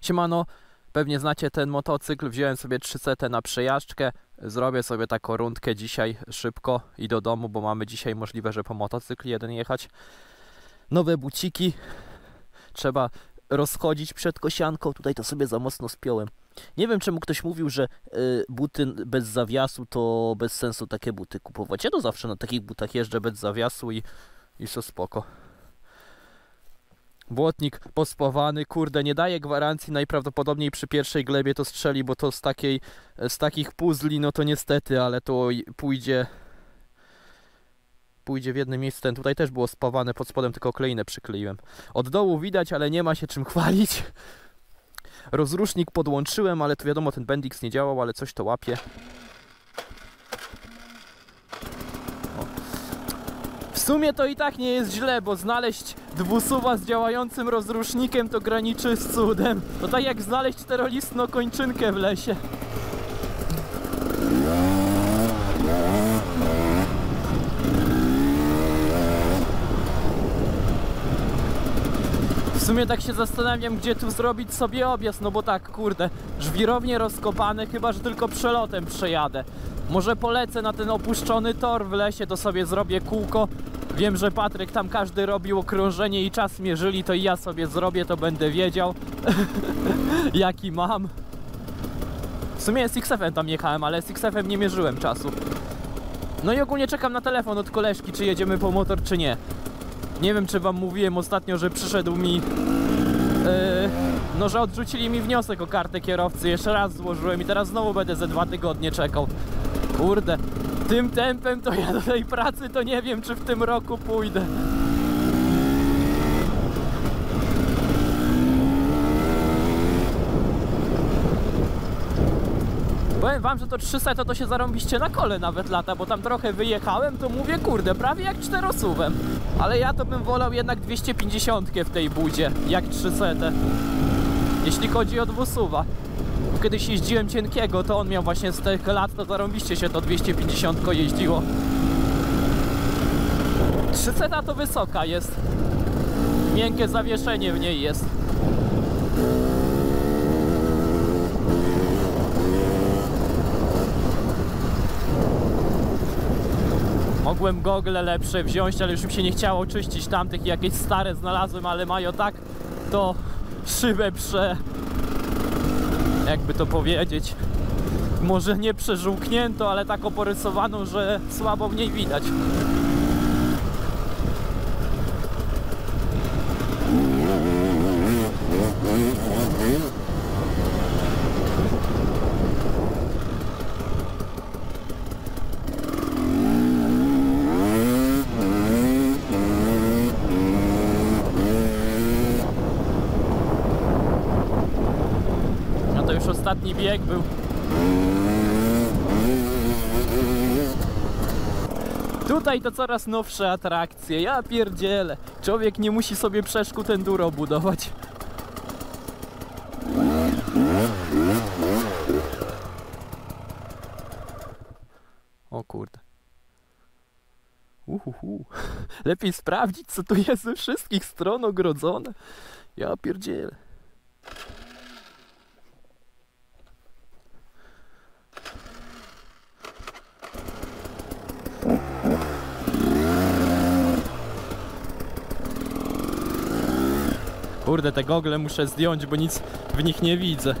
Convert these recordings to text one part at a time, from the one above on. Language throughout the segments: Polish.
Siemano, pewnie znacie ten motocykl, wziąłem sobie 300 na przejażdżkę, zrobię sobie taką rundkę dzisiaj szybko i do domu, bo mamy dzisiaj możliwe, że po motocykl jeden jechać. Nowe buciki, trzeba rozchodzić przed kosianką, tutaj to sobie za mocno spiąłem. Nie wiem czemu ktoś mówił, że y, buty bez zawiasu to bez sensu takie buty kupować. Ja to zawsze na takich butach jeżdżę bez zawiasu i, i to spoko. Błotnik pospawany, kurde, nie daje gwarancji, najprawdopodobniej przy pierwszej glebie to strzeli, bo to z takiej, z takich puzli, no to niestety, ale to pójdzie pójdzie w jednym miejscu, ten tutaj też było spawane pod spodem, tylko kleinę przykleiłem. Od dołu widać, ale nie ma się czym chwalić. Rozrusznik podłączyłem, ale tu wiadomo, ten Bendix nie działał, ale coś to łapie. O. W sumie to i tak nie jest źle, bo znaleźć dwusuwa z działającym rozrusznikiem to graniczy z cudem. To tak jak znaleźć czterolistną kończynkę w lesie. W sumie tak się zastanawiam, gdzie tu zrobić sobie objazd, no bo tak, kurde, żwirownie rozkopane, chyba że tylko przelotem przejadę. Może polecę na ten opuszczony tor w lesie, to sobie zrobię kółko. Wiem, że Patryk tam każdy robił okrążenie i czas mierzyli, to i ja sobie zrobię, to będę wiedział, jaki mam. W sumie z XF-em tam jechałem, ale z XF-em nie mierzyłem czasu. No i ogólnie czekam na telefon od koleżki, czy jedziemy po motor, czy nie. Nie wiem, czy wam mówiłem ostatnio, że przyszedł mi. Yy, no, że odrzucili mi wniosek o kartę kierowcy. Jeszcze raz złożyłem i teraz znowu będę ze dwa tygodnie czekał. Kurde, tym tempem to ja do tej pracy to nie wiem, czy w tym roku pójdę. Powiem wam, że to 300 to, to się zarąbiście na kole nawet lata, bo tam trochę wyjechałem, to mówię, kurde, prawie jak czterosuwem. Ale ja to bym wolał jednak 250 w tej budzie, jak 300. Jeśli chodzi o dwusuwa. Kiedyś jeździłem cienkiego, to on miał właśnie z tych lat, to zarąbiście się to 250 jeździło. 300 to wysoka jest. Miękkie zawieszenie w niej jest. Mogłem gogle lepsze wziąć, ale już mi się nie chciało czyścić tamtych. Jakieś stare znalazłem, ale mają tak to szybę prze... Jakby to powiedzieć. Może nie przeżółknięto, ale tak oporysowaną, że słabo w niej widać. No ostatni bieg był. Tutaj to coraz nowsze atrakcje, ja pierdzielę. Człowiek nie musi sobie przeszkód enduro budować. O kurde. Uhuhu. Lepiej sprawdzić, co tu jest ze wszystkich stron ogrodzone. Ja pierdzielę. Kurde, te gogle muszę zdjąć, bo nic w nich nie widzę.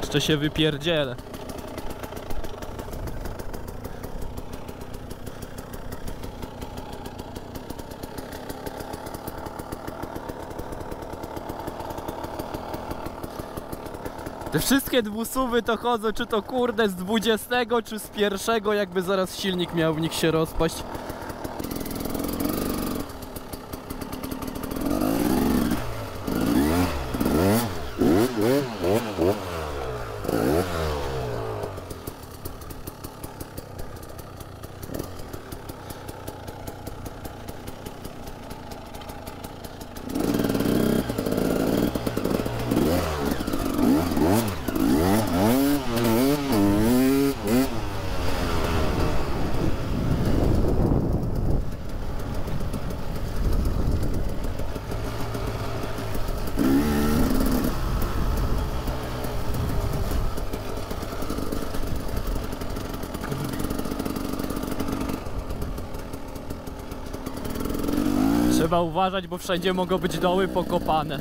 Jeszcze się wypierdzielę. Te wszystkie dwusuwy to chodzą, czy to kurde z 20, czy z pierwszego, jakby zaraz silnik miał w nich się rozpaść. Trzeba uważać, bo wszędzie mogą być doły pokopane.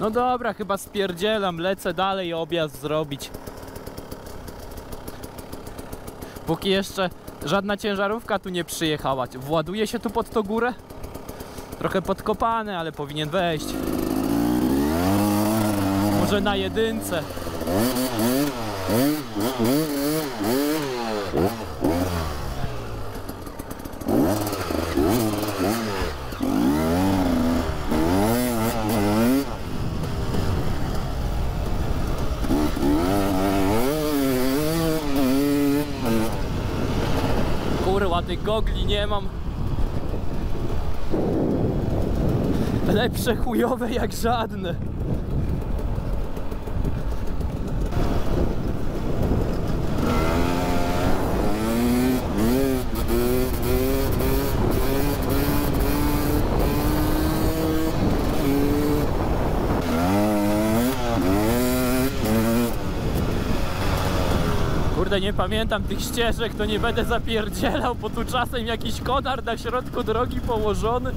No dobra, chyba spierdzielam, lecę dalej objazd zrobić. Póki jeszcze żadna ciężarówka tu nie przyjechała. Właduje się tu pod tą górę? Trochę podkopane, ale powinien wejść. Może na jedynce. Kurwa, tych gogli nie mam. Lepsze chujowe jak żadne. Kurde, nie pamiętam tych ścieżek, to nie będę zapierdzielał, bo tu czasem jakiś konar na środku drogi położony.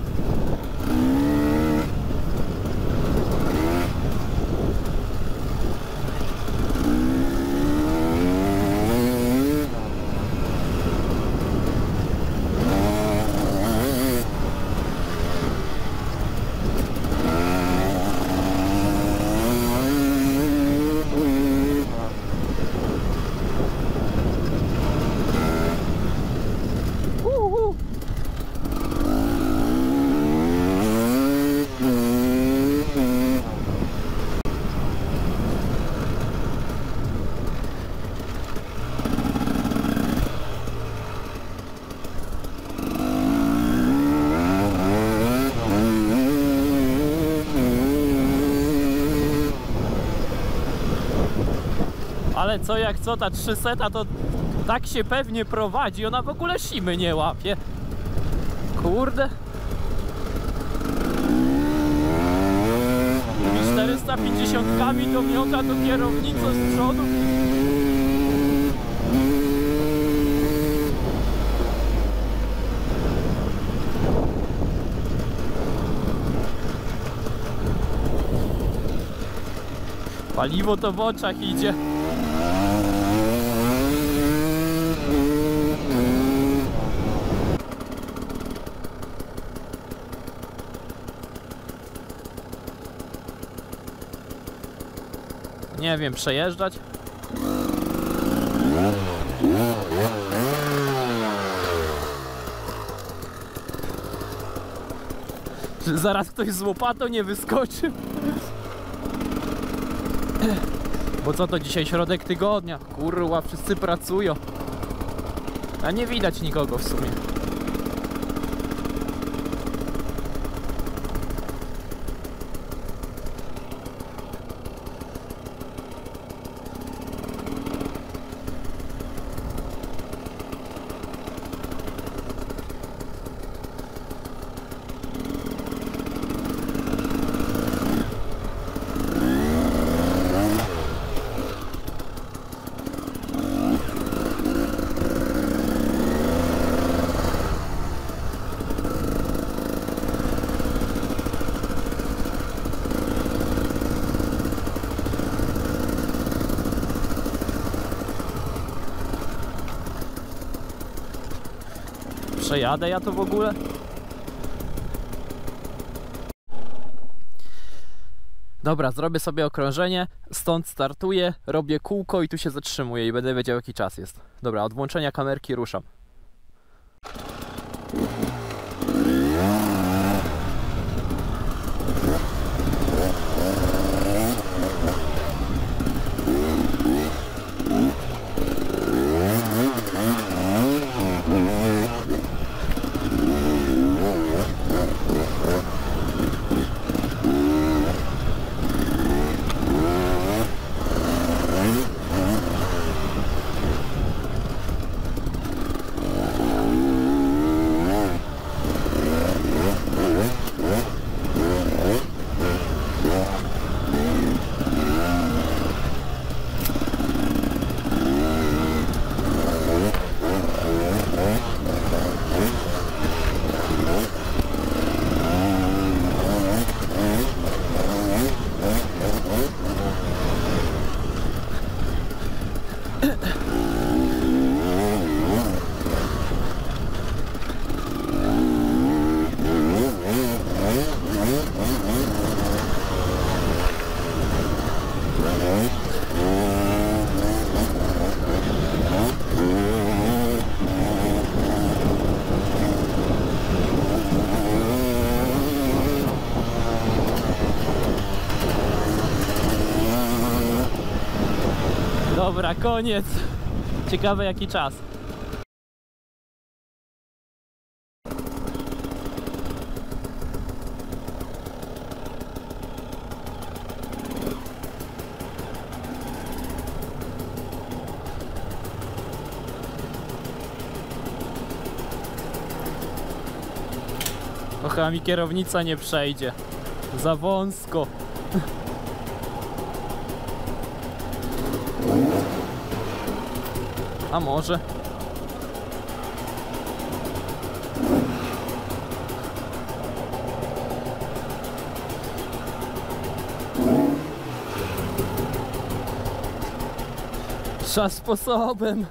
Ale co jak co, ta 300 to tak się pewnie prowadzi, ona w ogóle simy nie łapie. Kurde. Tymi 450 to miota to kierownicą z przodu. Paliwo to w oczach idzie. Nie wiem, przejeżdżać? Czy Zaraz ktoś z łopatą nie wyskoczy. Bo co to dzisiaj środek tygodnia? Kurwa, wszyscy pracują. A nie widać nikogo w sumie. Przejadę ja to w ogóle? Dobra, zrobię sobie okrążenie, stąd startuję, robię kółko i tu się zatrzymuję i będę wiedział jaki czas jest. Dobra, od włączenia kamerki ruszam. Dobra, koniec. Ciekawe jaki czas. Chyba mi kierownica nie przejdzie. Za wąsko. A może? Trzeba sposobem.